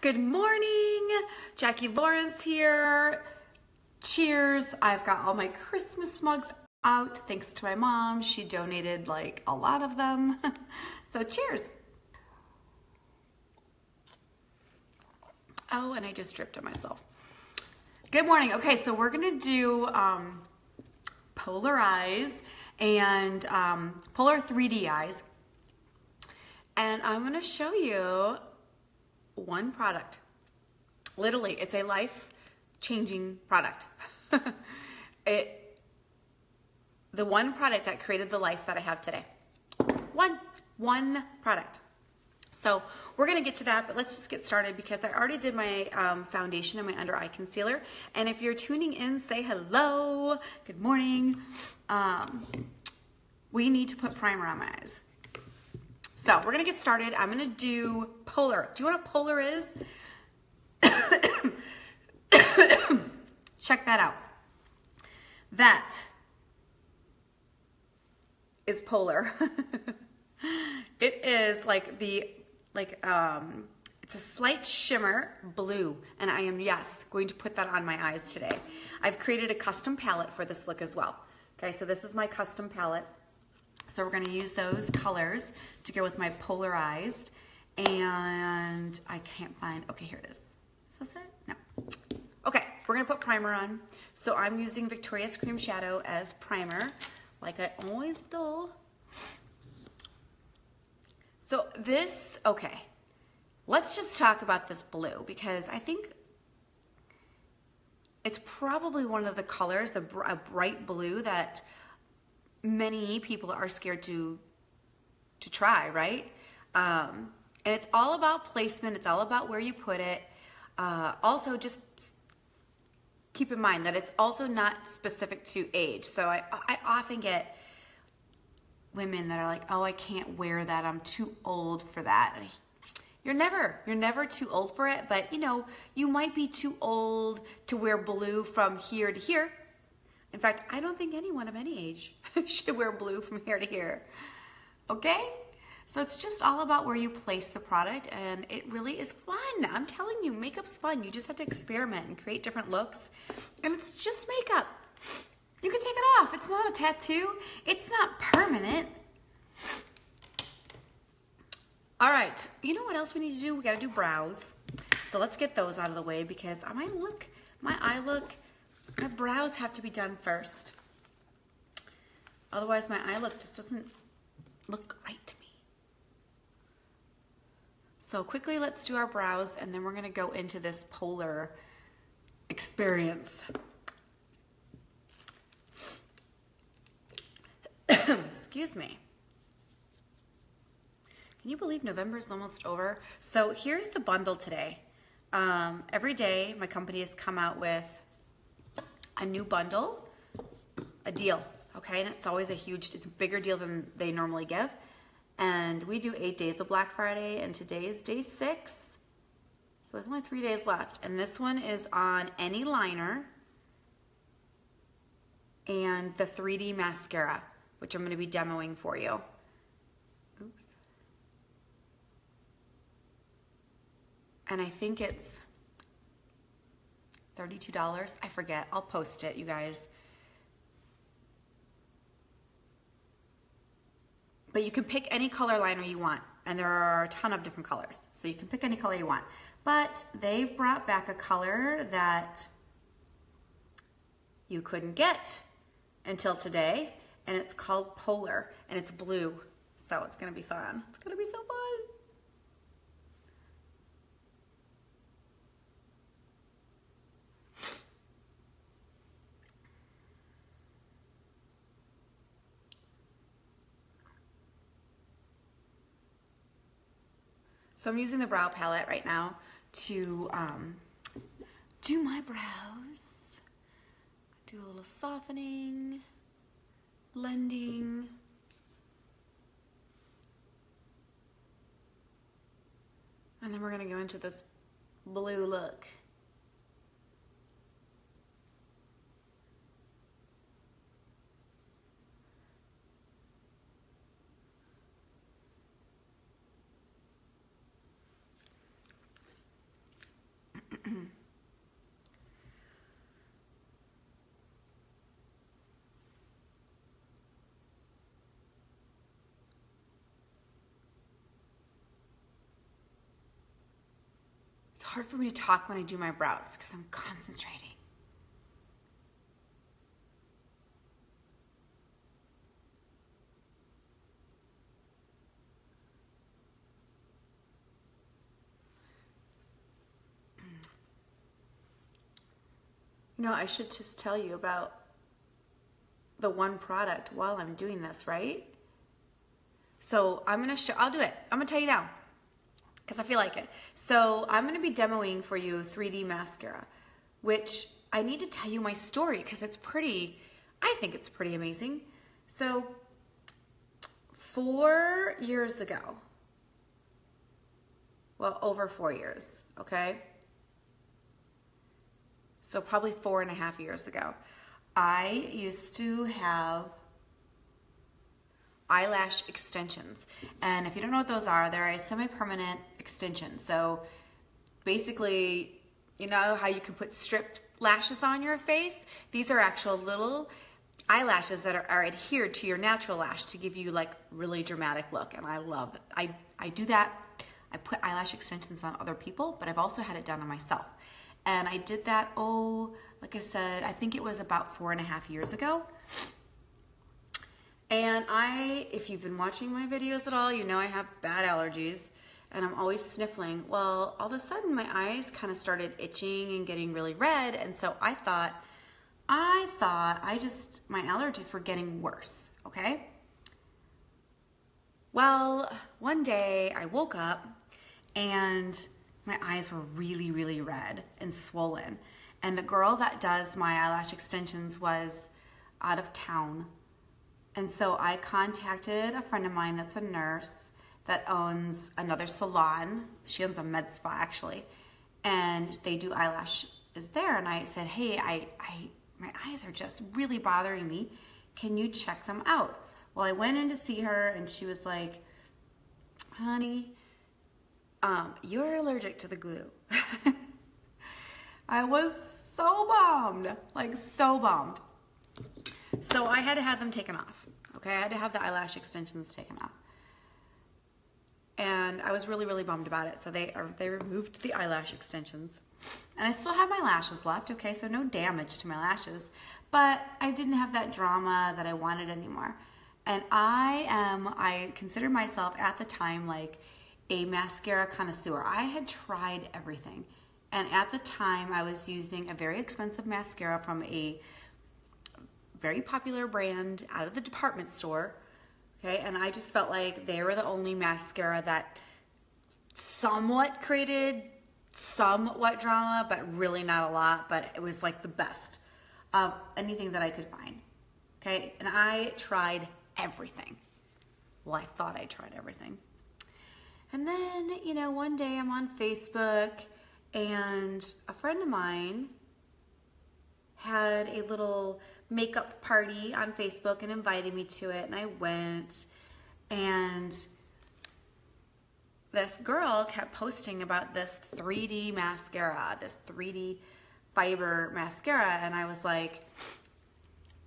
Good morning. Jackie Lawrence here. Cheers. I've got all my Christmas mugs out thanks to my mom. She donated like a lot of them. so cheers. Oh, and I just dripped on myself. Good morning. Okay, so we're gonna do um, Polar Eyes and um, Polar 3D Eyes. And I'm gonna show you one product. Literally, it's a life-changing product. it, the one product that created the life that I have today. One, one product. So we're gonna get to that, but let's just get started because I already did my um, foundation and my under eye concealer. And if you're tuning in, say hello, good morning. Um, we need to put primer on my eyes. So we're gonna get started. I'm gonna do polar. Do you know what a polar is? Check that out. That is polar. it is like the, like, um, it's a slight shimmer blue, and I am, yes, going to put that on my eyes today. I've created a custom palette for this look as well. Okay, so this is my custom palette. So we're gonna use those colors to go with my Polar Eyes. And I can't find, okay, here it is. Is this it? No. Okay, we're gonna put primer on. So I'm using Victoria's Cream Shadow as primer, like I always do. So this, okay, let's just talk about this blue because I think it's probably one of the colors, the a bright blue that many people are scared to to try, right? Um, and it's all about placement. It's all about where you put it. Uh, also, just keep in mind that it's also not specific to age. So I, I often get women that are like, "Oh, I can't wear that. I'm too old for that." You're never, you're never too old for it, but you know, you might be too old to wear blue from here to here. In fact, I don't think anyone of any age should wear blue from here to here. Okay? So it's just all about where you place the product and it really is fun. I'm telling you, makeup's fun. You just have to experiment and create different looks. And it's just makeup. You can take it off. It's not a tattoo. It's not permanent. All right, you know what else we need to do? We gotta do brows. So let's get those out of the way because I my look, my eye look, my brows have to be done first. Otherwise my eye look just doesn't look right to me. So quickly let's do our brows and then we're gonna go into this polar experience. Excuse me. Can you believe November's almost over? So here's the bundle today. Um, every day my company has come out with a new bundle, a deal, okay? And it's always a huge, it's a bigger deal than they normally give. And we do eight days of Black Friday, and today is day six. So there's only three days left. And this one is on any liner and the 3D mascara, which I'm gonna be demoing for you. Oops. And I think it's $32. I forget. I'll post it, you guys. But you can pick any color liner you want. And there are a ton of different colors. So you can pick any color you want. But they've brought back a color that you couldn't get until today. And it's called Polar. And it's blue. So it's going to be fun. It's going to be so fun. So I'm using the brow palette right now to um, do my brows. Do a little softening, blending. And then we're gonna go into this blue look. Hard for me to talk when I do my brows because I'm concentrating. Mm. You know, I should just tell you about the one product while I'm doing this, right? So I'm gonna show, I'll do it. I'm gonna tell you now because I feel like it. So I'm gonna be demoing for you 3D mascara, which I need to tell you my story because it's pretty, I think it's pretty amazing. So four years ago, well, over four years, okay? So probably four and a half years ago, I used to have eyelash extensions. And if you don't know what those are, they're a semi-permanent extension. So basically, you know how you can put stripped lashes on your face? These are actual little eyelashes that are, are adhered to your natural lash to give you like really dramatic look. And I love, I, I do that. I put eyelash extensions on other people, but I've also had it done on myself. And I did that, oh, like I said, I think it was about four and a half years ago. And I, if you've been watching my videos at all, you know I have bad allergies and I'm always sniffling. Well, all of a sudden my eyes kind of started itching and getting really red. And so I thought, I thought I just, my allergies were getting worse, okay? Well, one day I woke up and my eyes were really, really red and swollen. And the girl that does my eyelash extensions was out of town. And so I contacted a friend of mine that's a nurse that owns another salon. She owns a med spa actually. And they do eyelash is there. And I said, hey, I, I, my eyes are just really bothering me. Can you check them out? Well, I went in to see her and she was like, honey, um, you're allergic to the glue. I was so bummed, like so bummed. So I had to have them taken off. Okay, I had to have the eyelash extensions taken off. And I was really, really bummed about it. So they are, they removed the eyelash extensions. And I still have my lashes left, okay, so no damage to my lashes. But I didn't have that drama that I wanted anymore. And I am, I consider myself at the time like a mascara connoisseur. I had tried everything. And at the time, I was using a very expensive mascara from a very popular brand out of the department store. Okay, and I just felt like they were the only mascara that somewhat created somewhat drama, but really not a lot. But it was like the best of anything that I could find. Okay, and I tried everything. Well, I thought I tried everything. And then, you know, one day I'm on Facebook and a friend of mine had a little makeup party on Facebook and invited me to it and I went and this girl kept posting about this 3D mascara, this 3D fiber mascara and I was like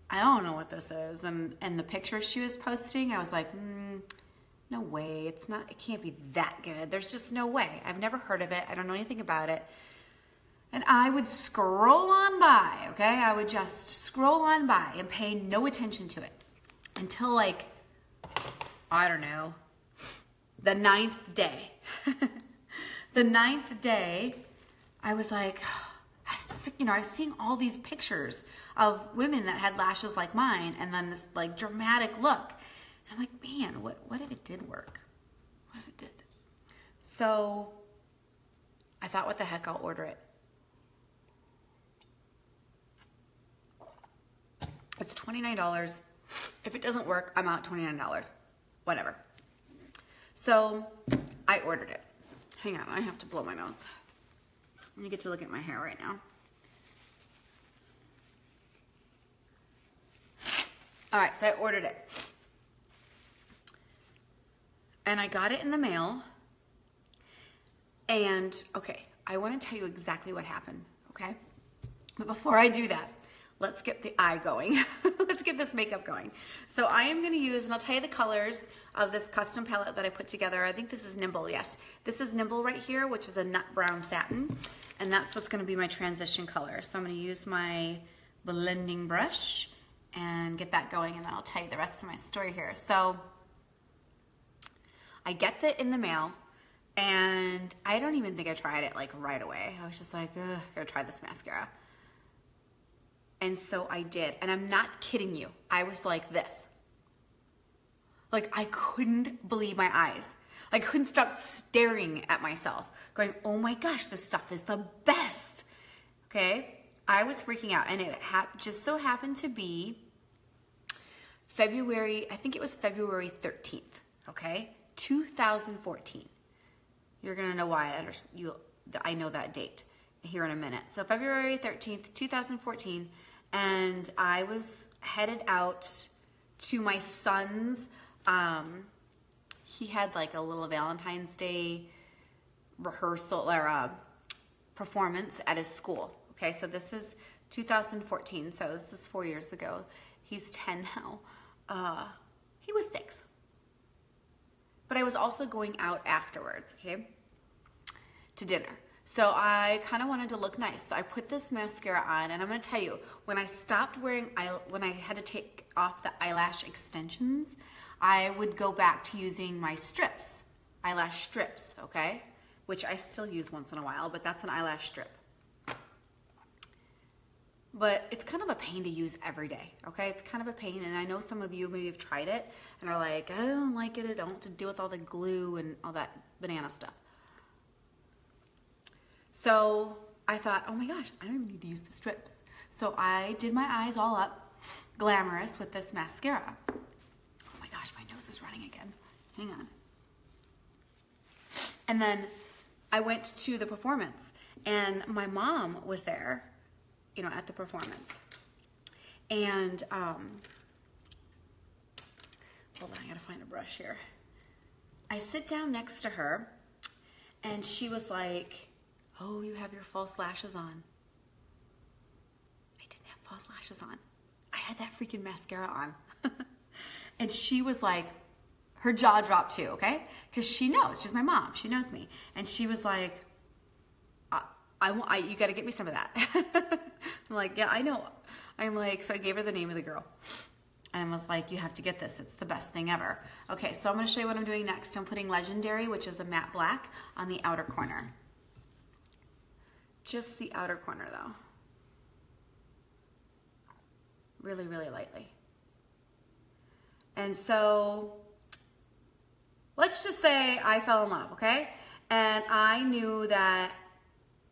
I don't know what this is and and the pictures she was posting I was like mm, no way. It's not, it can't be that good. There's just no way. I've never heard of it. I don't know anything about it. And I would scroll on by, okay? I would just scroll on by and pay no attention to it until like, I don't know, the ninth day. the ninth day, I was like, you know, I was seeing all these pictures of women that had lashes like mine and then this like dramatic look. I'm like, man, what, what if it did work? What if it did? So I thought, what the heck, I'll order it. It's $29. If it doesn't work, I'm out $29. Whatever. So I ordered it. Hang on, I have to blow my nose. You get to look at my hair right now. All right, so I ordered it and I got it in the mail. And okay, I want to tell you exactly what happened, okay? But before I do that, let's get the eye going. let's get this makeup going. So I am gonna use, and I'll tell you the colors of this custom palette that I put together. I think this is Nimble, yes. This is Nimble right here, which is a nut brown satin. And that's what's gonna be my transition color. So I'm gonna use my blending brush and get that going and then I'll tell you the rest of my story here. So I get that in the mail and I don't even think I tried it like right away. I was just like, ugh, I gotta try this mascara. And so I did. And I'm not kidding you. I was like this. Like I couldn't believe my eyes. I couldn't stop staring at myself, going, oh my gosh, this stuff is the best. Okay? I was freaking out. And it just so happened to be February, I think it was February 13th, okay? 2014. You're gonna know why I understand you I know that date here in a minute. So February 13th, 2014, and I was headed out to my son's um, he had like a little Valentine's Day rehearsal or uh, performance at his school. Okay, so this is 2014, so this is four years ago. He's 10 now. Uh, he was six. But I was also going out afterwards, okay, to dinner. So I kind of wanted to look nice. So I put this mascara on, and I'm gonna tell you, when I stopped wearing, when I had to take off the eyelash extensions, I would go back to using my strips, eyelash strips, okay? Which I still use once in a while, but that's an eyelash strip but it's kind of a pain to use every day, okay? It's kind of a pain, and I know some of you maybe have tried it and are like, I don't like it, I don't want to deal with all the glue and all that banana stuff. So I thought, oh my gosh, I don't even need to use the strips. So I did my eyes all up, glamorous with this mascara. Oh my gosh, my nose is running again. Hang on. And then I went to the performance, and my mom was there you know, at the performance. And, um, hold on, I gotta find a brush here. I sit down next to her and she was like, oh, you have your false lashes on. I didn't have false lashes on. I had that freaking mascara on. and she was like, her jaw dropped too, okay? Because she knows, she's my mom, she knows me. And she was like, I want, I, you got to get me some of that. I'm like, yeah, I know. I'm like, so I gave her the name of the girl and I was like, you have to get this. It's the best thing ever. Okay, so I'm gonna show you what I'm doing next. I'm putting Legendary, which is the matte black, on the outer corner. Just the outer corner though. Really, really lightly. And so, let's just say I fell in love, okay? And I knew that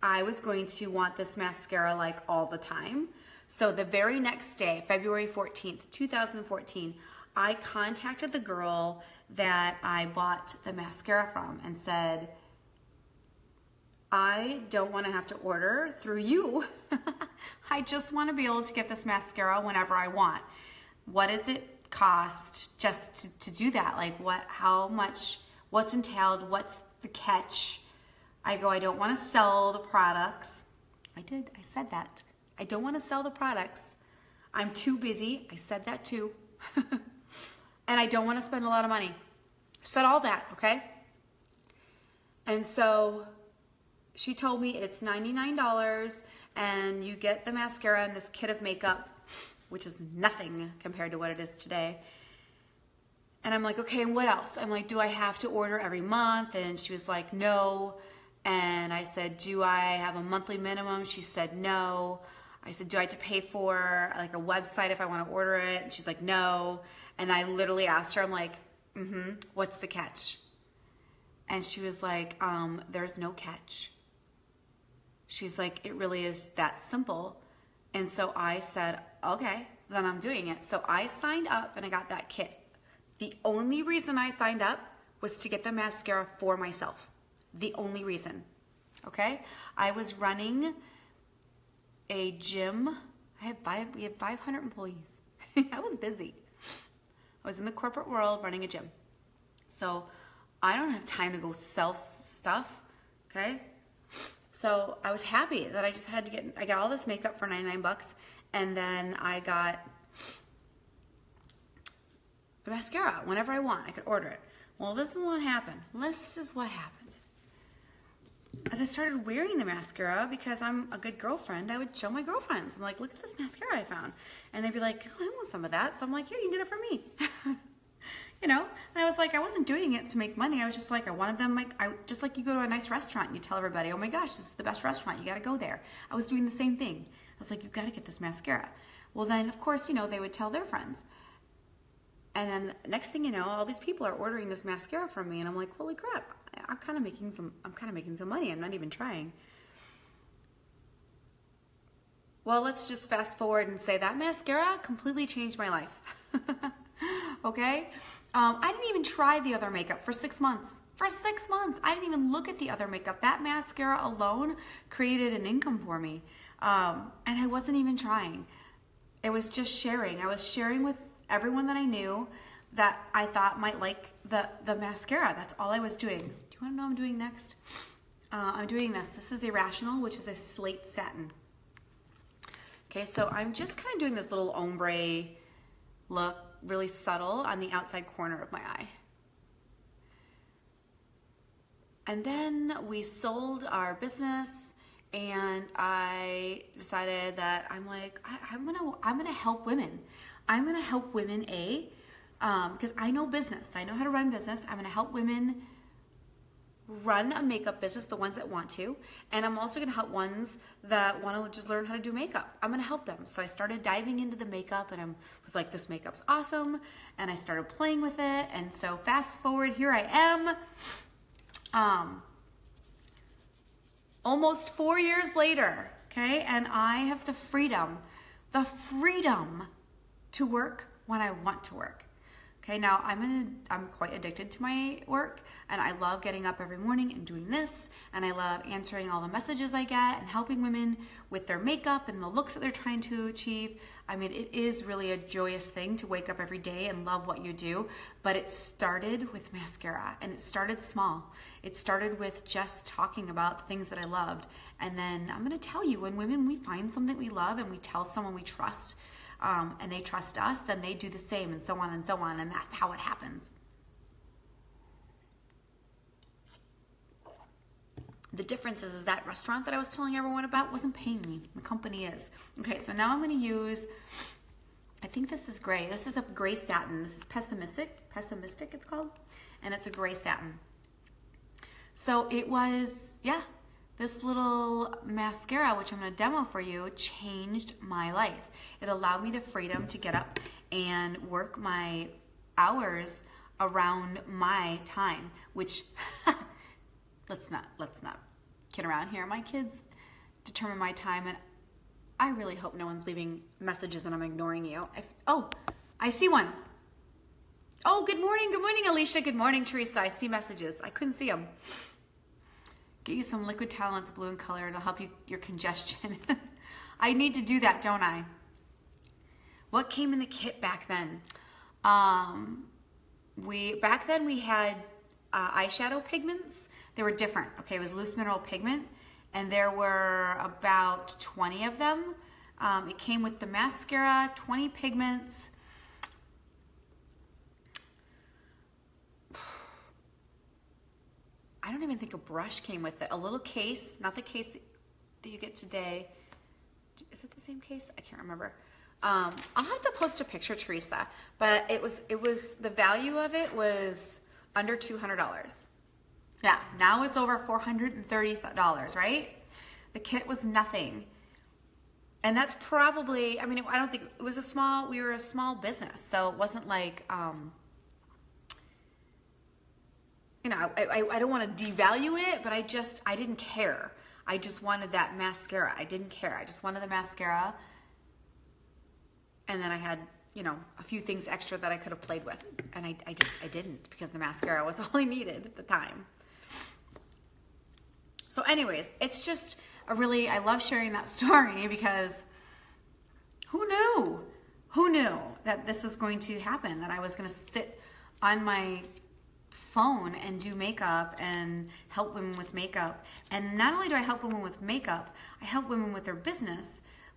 I was going to want this mascara like all the time. So the very next day, February 14th, 2014, I contacted the girl that I bought the mascara from and said, I don't want to have to order through you. I just want to be able to get this mascara whenever I want. What does it cost just to, to do that? Like what, how much, what's entailed, what's the catch? I go, I don't want to sell the products. I did, I said that. I don't want to sell the products. I'm too busy. I said that too. and I don't want to spend a lot of money. I Said all that, okay? And so she told me it's $99 and you get the mascara and this kit of makeup, which is nothing compared to what it is today. And I'm like, okay, and what else? I'm like, do I have to order every month? And she was like, no. And I said, do I have a monthly minimum? She said, no. I said, do I have to pay for like a website if I want to order it? And she's like, no. And I literally asked her, I'm like, mm-hmm, what's the catch? And she was like, um, there's no catch. She's like, it really is that simple. And so I said, okay, then I'm doing it. So I signed up and I got that kit. The only reason I signed up was to get the mascara for myself the only reason. Okay? I was running a gym. I had five, we had 500 employees. I was busy. I was in the corporate world running a gym. So I don't have time to go sell stuff. Okay? So I was happy that I just had to get, I got all this makeup for 99 bucks and then I got the mascara whenever I want. I could order it. Well, this is what happened. This is what happened. As I started wearing the mascara, because I'm a good girlfriend, I would show my girlfriends. I'm like, look at this mascara I found. And they'd be like, oh, I want some of that. So I'm like, here, you did it for me. you know, and I was like, I wasn't doing it to make money. I was just like, I wanted them, like, I just like you go to a nice restaurant and you tell everybody, oh my gosh, this is the best restaurant. You got to go there. I was doing the same thing. I was like, you got to get this mascara. Well, then, of course, you know, they would tell their friends. And then next thing you know, all these people are ordering this mascara from me, and I'm like, holy crap! I'm kind of making some. I'm kind of making some money. I'm not even trying. Well, let's just fast forward and say that mascara completely changed my life. okay, um, I didn't even try the other makeup for six months. For six months, I didn't even look at the other makeup. That mascara alone created an income for me, um, and I wasn't even trying. It was just sharing. I was sharing with everyone that I knew that I thought might like the, the mascara. That's all I was doing. Do you want to know what I'm doing next? Uh, I'm doing this. This is Irrational, which is a slate satin. Okay, so I'm just kind of doing this little ombre look, really subtle on the outside corner of my eye. And then we sold our business and I decided that I'm like, I, am gonna, I'm gonna help women. I'm to help women, A, because um, I know business. I know how to run business. I'm to help women run a makeup business, the ones that want to, and I'm also going to help ones that want to just learn how to do makeup. I'm going to help them. So I started diving into the makeup and I was like, this makeup's awesome. And I started playing with it. And so fast forward, here I am. Um, almost four years later, okay, and I have the freedom, the freedom to work when I want to work. Okay, now I'm in a, I'm quite addicted to my work and I love getting up every morning and doing this and I love answering all the messages I get and helping women with their makeup and the looks that they're trying to achieve. I mean, it is really a joyous thing to wake up every day and love what you do, but it started with mascara and it started small. It started with just talking about things that I loved. And then I'm to tell you when women we find something we love and we tell someone we trust, um, and they trust us, then they do the same, and so on and so on, and that's how it happens. The difference is, is that restaurant that I was telling everyone about wasn't paying me. The company is. Okay, so now I'm going to use, I think this is gray. This is a gray satin. This is pessimistic, pessimistic it's called, and it's a gray satin. So it was, yeah, this little mascara, which I'm gonna demo for you, changed my life. It allowed me the freedom to get up and work my hours around my time, which let's not let's not kid around here. My kids determine my time and I really hope no one's leaving messages and I'm ignoring you. Oh, I see one. Oh, good morning, good morning, Alicia. Good morning, Teresa. I see messages. I couldn't see them. Get you some liquid Tylenol blue in color. It'll help you your congestion. I need to do that, don't I? What came in the kit back then? Um, we back then we had uh, eyeshadow pigments. They were different. Okay, it was loose mineral pigment, and there were about 20 of them. Um, it came with the mascara, 20 pigments, I don't even think a brush came with it. A little case, not the case that you get today. Is it the same case? I can't remember. Um, I'll have to post a picture, Teresa. But it was, it was the value of it was under two hundred dollars. Yeah, now it's over four hundred and thirty dollars, right? The kit was nothing, and that's probably. I mean, I don't think it was a small. We were a small business, so it wasn't like. Um, you know, I, I, don't want to devalue it, but I just, I didn't care. I just wanted that mascara. I didn't care. I just wanted the mascara. And then I had, you know, a few things extra that I could have played with. And I, I just, I didn't because the mascara was all I needed at the time. So anyways, it's just a really, I love sharing that story because who knew? Who knew that this was going to happen? That I was going to sit on my phone and do makeup and help women with makeup. And not only do I help women with makeup, I help women with their business.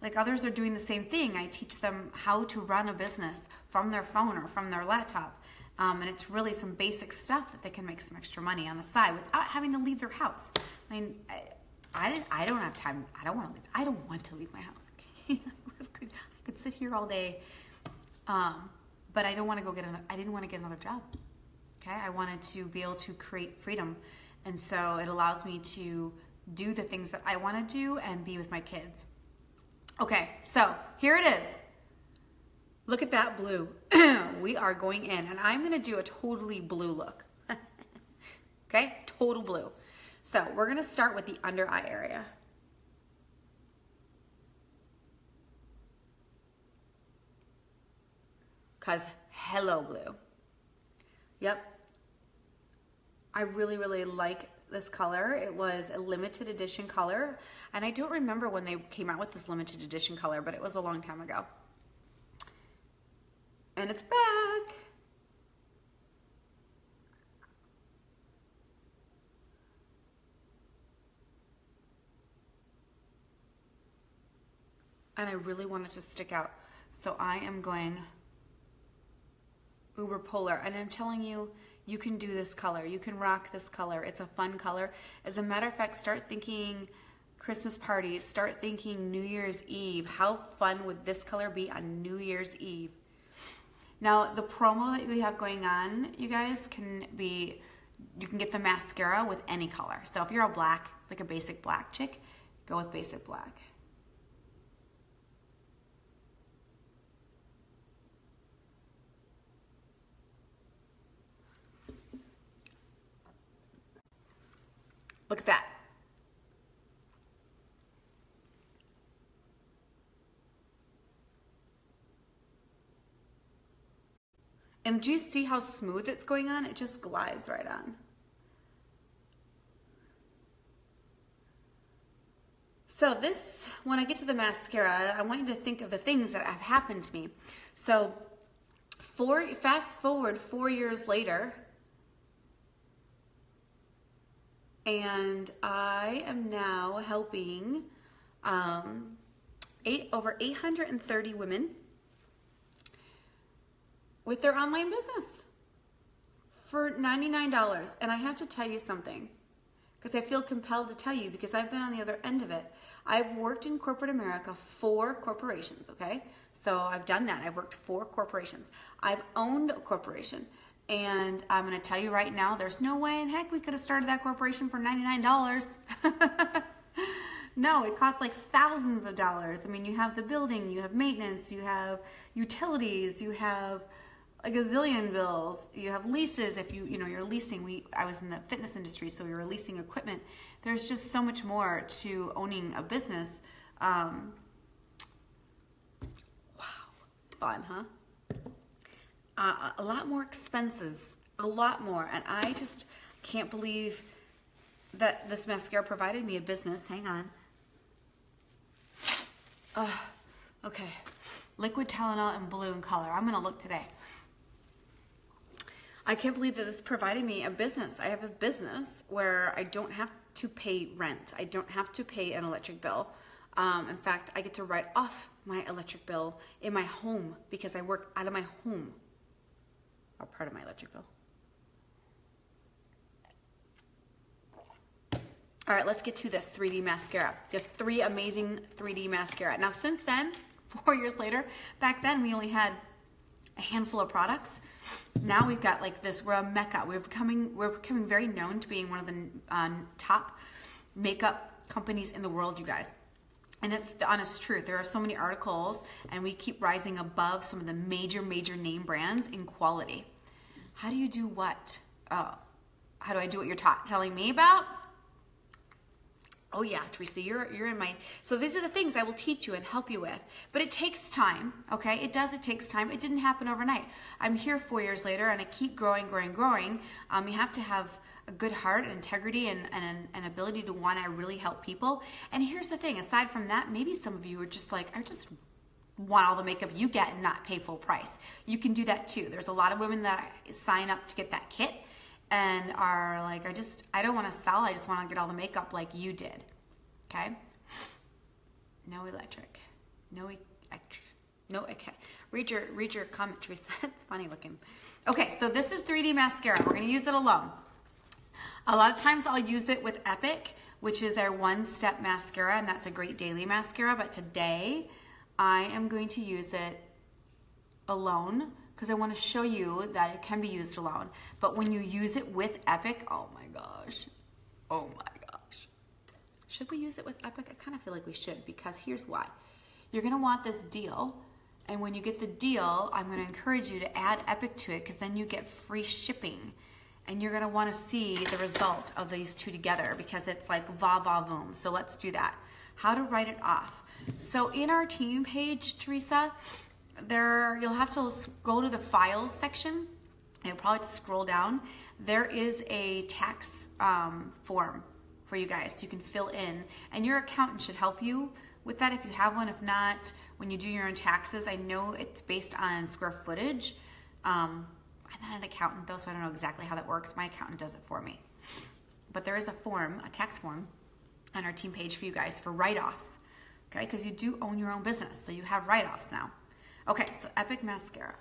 like others are doing the same thing. I teach them how to run a business from their phone or from their laptop. Um, and it's really some basic stuff that they can make some extra money on the side without having to leave their house. I mean, I, I, didn't, I don't have time. I don't want to leave. I don't want to leave my house. Okay? I, could, sit here all day. Um, but I don't want to go get another, I didn't want to get another job. Okay. I wanted to be able to create freedom. And so it allows me to do the things that I want to do and be with my kids. Okay. So here it is. Look at that blue. we are going in and I'm going to do a totally blue look. okay. Total blue. So we're going to start with the under eye area. Because hello blue. Yep. I really, really like this color. It was a limited edition color. And I don't remember when they came out with this limited edition color, but it was a long time ago. And it's back. And I really wanted to stick out. So I am going uber polar. And I'm telling you, you can do this color. You can rock this color. It's a fun color. As a matter of fact, start thinking Christmas parties. Start thinking New Year's Eve. How fun would this color be on New Year's Eve? Now, the promo that we have going on, you guys, can be, you can get the mascara with any color. So if you're a black, like a basic black chick, go with basic black. Look at that. And do you see how smooth it's going on? It just glides right on. So this, when I get to the mascara, I want you to think of the things that have happened to me. So four, fast forward four years later, and I am now helping um, eight, over 830 women with their online business for $99. And I have to tell you something because I feel compelled to tell you because I've been on the other end of it. I've worked in corporate America for corporations, okay? So I've done that. I've worked for corporations. I've owned a corporation. And I'm going to tell you right now, there's no way in heck we could have started that corporation for $99. no, it costs like thousands of dollars. I mean, you have the building, you have maintenance, you have utilities, you have a gazillion bills. You have leases if you, you know, you're leasing. We, I was in the fitness industry, so we were leasing equipment. There's just so much more to owning a business. Um, wow, fun, huh? Uh, a lot more expenses, a lot more. And I just can't believe that this mascara provided me a business. Hang on. Oh, okay. Liquid Tylenol and blue in color. I'm going to look today. I can't believe that this provided me a business. I have a business where I don't have to pay rent. I don't have to pay an electric bill. Um, in fact, I get to write off my electric bill in my home because I work out of my home part of my electric bill. All right, let's get to this 3D mascara. This three amazing 3D mascara. Now, since then, four years later, back then we only had a handful of products. Now we've got like this, we're a mecca. We're becoming, we're becoming very known to being one of the um, top makeup companies in the world, you guys. And it's the honest truth. There are so many articles, and we keep rising above some of the major, major name brands in quality. How do you do what? Uh, how do I do what you're ta- telling me about? Oh yeah, Teresa, you're you're in my. So these are the things I will teach you and help you with. But it takes time, okay? It does. It takes time. It didn't happen overnight. I'm here four years later, and I keep growing, growing, growing. Um, you have to have a good heart and integrity and, and an ability to want to really help people. And here's the thing aside from that, maybe some of you are just like, I just want all the makeup you get and not pay full price. You can do that too. There's a lot of women that sign up to get that kit and are like, I just, I don't want to sell, I just want to get all the makeup like you did. Okay? No electric. No, electric. no, okay. Read your read your comment, Teresa. it's funny looking. Okay, so this is 3D mascara. We're gonna use it alone. A lot of times I'll use it with Epic, which is their one-step mascara, and that's a great daily mascara. But today, I am going to use it alone because I want to show you that it can be used alone. But when you use it with Epic, oh my gosh, oh my gosh. Should we use it with Epic? I kind of feel like we should because here's why. You're gonna want this deal and when you get the deal, I'm gonna encourage you to add Epic to it because then you get free shipping and you're gonna wanna see the result of these two together because it's like va va voom. So let's do that. How to write it off. So in our team page, Teresa, there you'll have to go to the files section. You'll probably have to scroll down. There is a tax um, form for you guys so you can fill in and your accountant should help you with that if you have one. If not, when you do your own taxes, I know it's based on square footage. Um, I'm not an accountant though, so I don't know exactly how that works. My accountant does it for me. But there is a form, a tax form, on our team page for you guys for write-offs, okay? Because you do own your own business, so you have write-offs now. Okay, so Epic Mascara.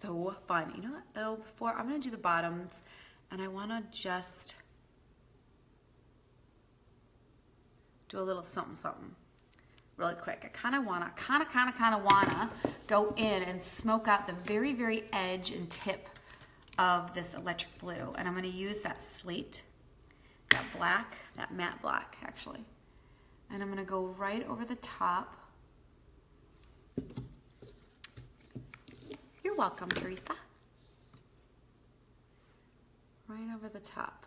So fun. You know what though, before, I'm gonna do the bottoms and I wanna just do a little something something really quick. I kind of want to, kind of, kind of, kind of want to go in and smoke out the very, very edge and tip of this electric blue. And I'm going to use that slate, that black, that matte black actually. And I'm going to go right over the top. You're welcome, Teresa. Right over the top.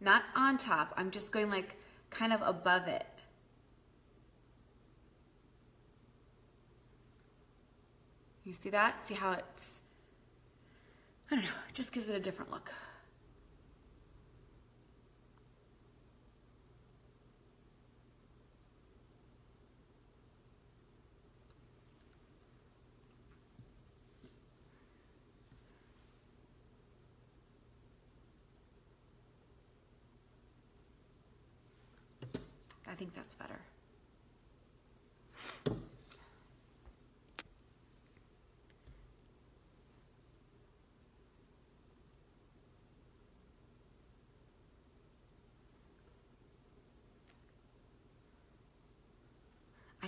Not on top, I'm just going like kind of above it. You see that? See how it's, I don't know, it just gives it a different look. I think that's better.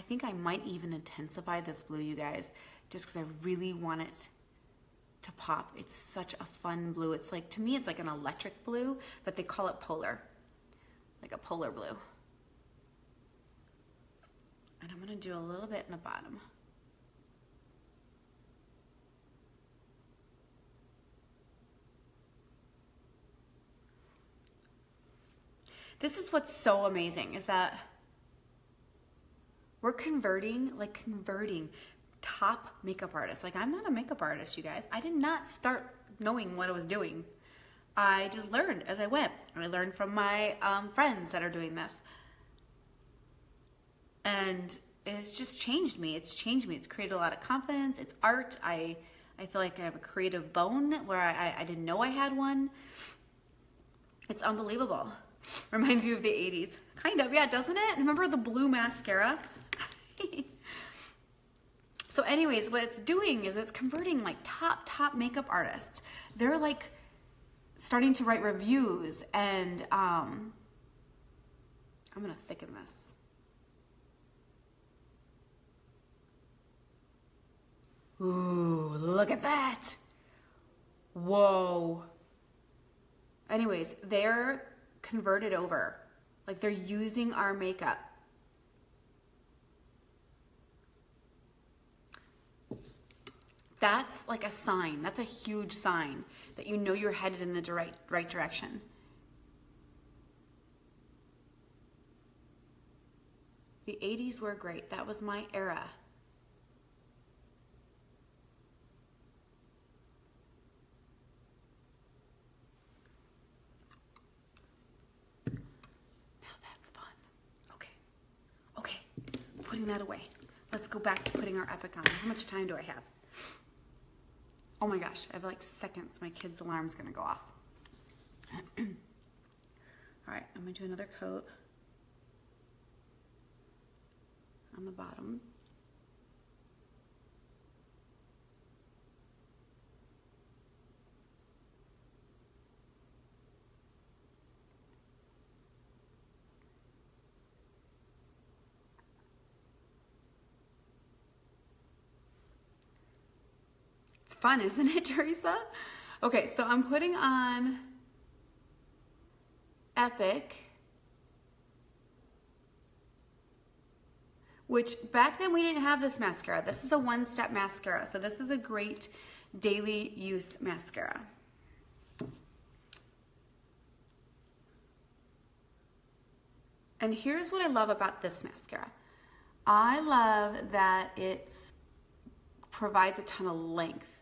Think I might even intensify this blue, you guys, just because I really want it to pop. It's such a fun blue. It's like, to me, it's like an electric blue, but they call it polar, like a polar blue. And I'm gonna do a little bit in the bottom. This is what's so amazing is that we're converting, like converting top makeup artists. Like I'm not a makeup artist, you guys. I did not start knowing what I was doing. I just learned as I went. And I learned from my um, friends that are doing this and it's just changed me. It's changed me. It's created a lot of confidence. It's art. I I feel like I have a creative bone where I, I didn't know I had one. It's unbelievable. Reminds you of the 80s. Kind of, yeah, doesn't it? Remember the blue mascara? so anyways, what it's doing is it's converting like top, top makeup artists. They're like starting to write reviews and um, I'm gonna thicken this. Ooh, look at that. Whoa. Anyways, they're converted over. Like they're using our makeup. That's like a sign. That's a huge sign that you know you're headed in the right, right direction. The 80s were great. That was my era. Now that's fun. Okay. Okay. Putting that away. Let's go back to putting our Epic on. How much time do I have? Oh my gosh, I have like seconds. My kid's alarm's gonna go off. All right, I'm gonna do another coat on the bottom. Fun, isn't it, Teresa? Okay, so I'm putting on Epic, which back then we didn't have this mascara. This is a one-step mascara, so this is a great daily use mascara. And here's what I love about this mascara. I love that it provides a ton of length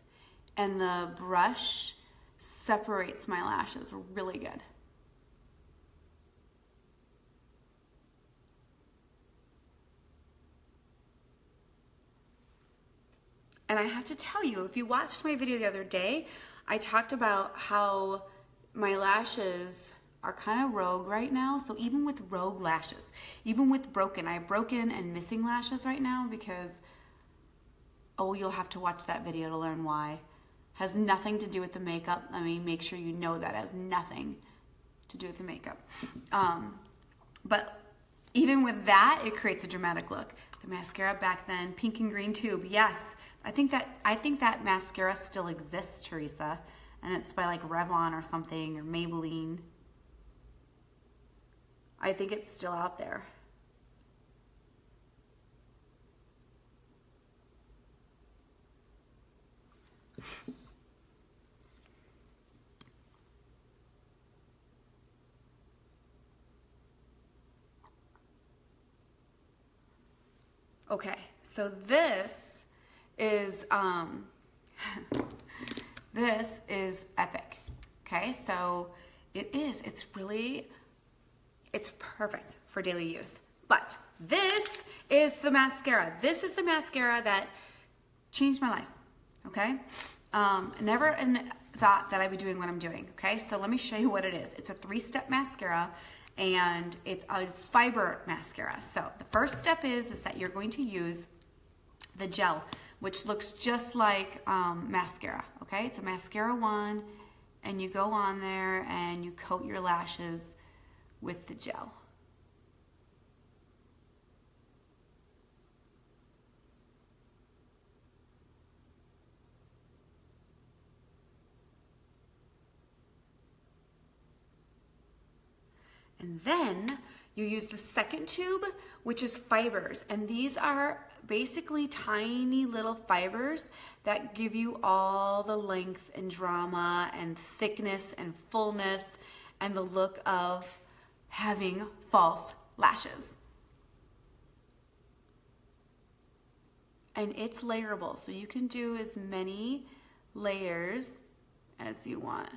and the brush separates my lashes really good. And I have to tell you, if you watched my video the other day, I talked about how my lashes are kind of rogue right now. So even with rogue lashes, even with broken, I have broken and missing lashes right now because, oh, you'll have to watch that video to learn why. Has nothing to do with the makeup. Let me make sure you know that It has nothing to do with the makeup. Um, but even with that, it creates a dramatic look. The mascara back then, pink and green tube, yes. I think that I think that mascara still exists, Teresa, and it's by like Revlon or something or Maybelline. I think it's still out there. Okay, so this is, um, this is epic. Okay, so it is, it's really, it's perfect for daily use. But this is the mascara. This is the mascara that changed my life, okay? Um, never thought that I'd be doing what I'm doing, okay? So let me show you what it is. It's a three-step mascara and it's a fiber mascara. So the first step is, is that you're going to use the gel, which looks just like um, mascara, okay? It's a mascara one, and you go on there and you coat your lashes with the gel. And then you use the second tube, which is fibers. And these are basically tiny little fibers that give you all the length and drama and thickness and fullness and the look of having false lashes. And it's layerable, so you can do as many layers as you want.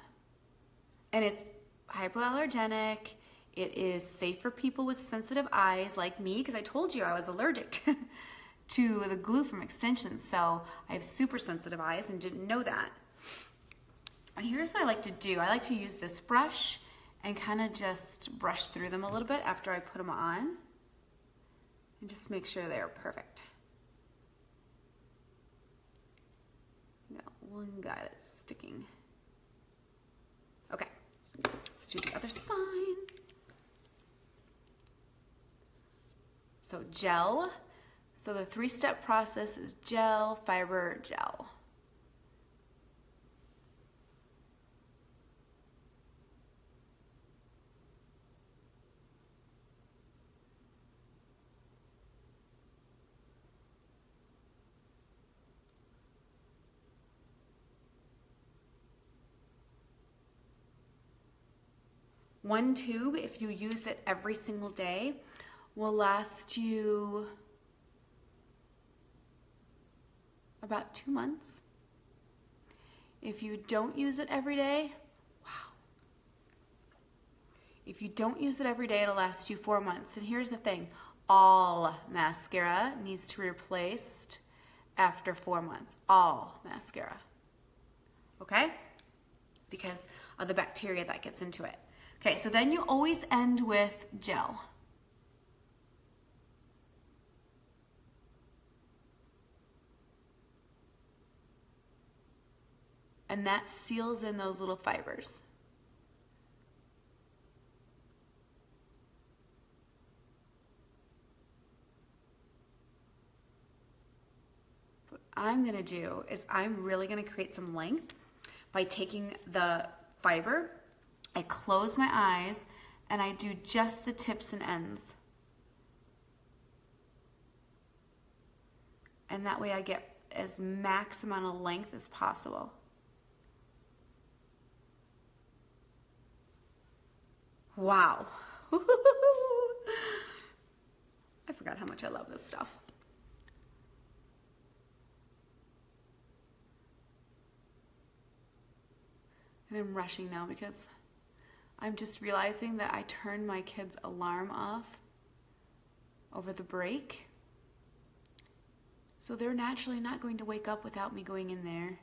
And it's hypoallergenic it is safe for people with sensitive eyes like me because I told you I was allergic to the glue from extensions. So I have super sensitive eyes and didn't know that. And here's what I like to do. I like to use this brush and kind of just brush through them a little bit after I put them on and just make sure they're perfect. Got one guy that's sticking. Okay, let's do the other side. So gel. So the three-step process is gel, fiber, gel. One tube, if you use it every single day, will last you about two months. If you don't use it every day, wow. If you don't use it every day, it'll last you four months. And here's the thing, all mascara needs to be replaced after four months. All mascara. okay? Because of the bacteria that gets into it. Okay, so then you always end with gel. And that seals in those little fibers. What I'm gonna do is I'm really gonna create some length by taking the fiber, I close my eyes, and I do just the tips and ends. And that way I get as max amount of length as possible. Wow. I forgot how much I love this stuff. And I'm rushing now because I'm just realizing that I turned my kids' alarm off over the break. So they're naturally not going to wake up without me going in there.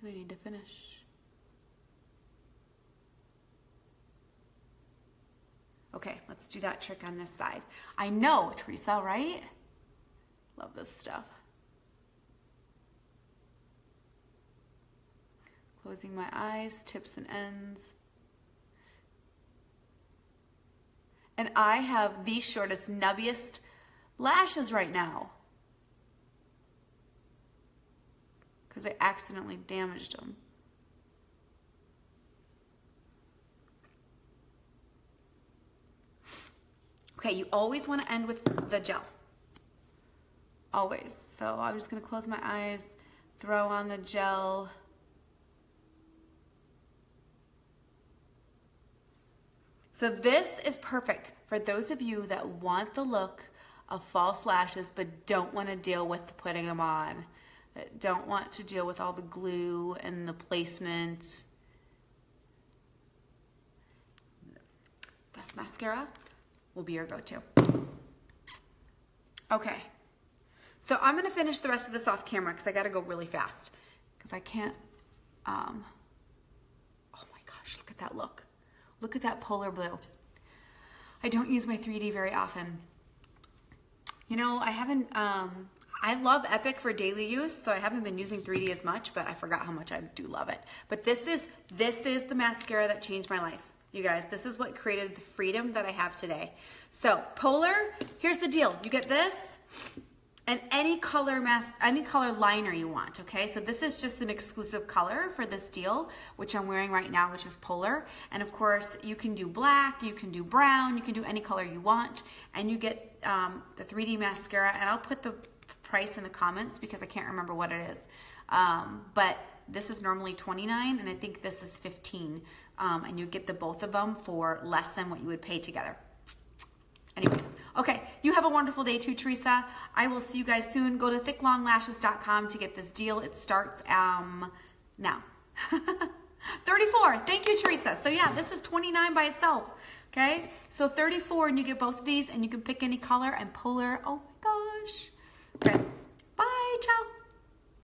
And I need to finish. Okay, let's do that trick on this side. I know, Teresa, right? Love this stuff. Closing my eyes, tips and ends. And I have the shortest, nubbiest lashes right now. Because I accidentally damaged them. Okay, you always want to end with the gel. Always. So I'm just going to close my eyes, throw on the gel. So this is perfect for those of you that want the look of false lashes but don't want to deal with putting them on. That don't want to deal with all the glue and the placement. This mascara will be your go-to. Okay, so I'm gonna finish the rest of this off camera because I gotta go really fast because I can't, um, oh my gosh, look at that look. Look at that polar blue. I don't use my 3D very often. You know, I haven't, um, I love Epic for daily use, so I haven't been using 3D as much, but I forgot how much I do love it. But this is, this is the mascara that changed my life. You guys, this is what created the freedom that I have today. So Polar, here's the deal. You get this and any color mask, any color liner you want, okay? So this is just an exclusive color for this deal, which I'm wearing right now, which is Polar. And of course, you can do black, you can do brown, you can do any color you want, and you get um, the 3D mascara, and I'll put the price in the comments because I can't remember what it is. Um, but this is normally 29 and I think this is 15 um, and you get the both of them for less than what you would pay together. Anyways, okay, you have a wonderful day too, Teresa. I will see you guys soon. Go to thicklonglashes.com to get this deal. It starts um, now. 34, thank you, Teresa. So yeah, this is 29 by itself, okay? So 34 and you get both of these and you can pick any color and polar. Oh my gosh. Okay, bye, ciao.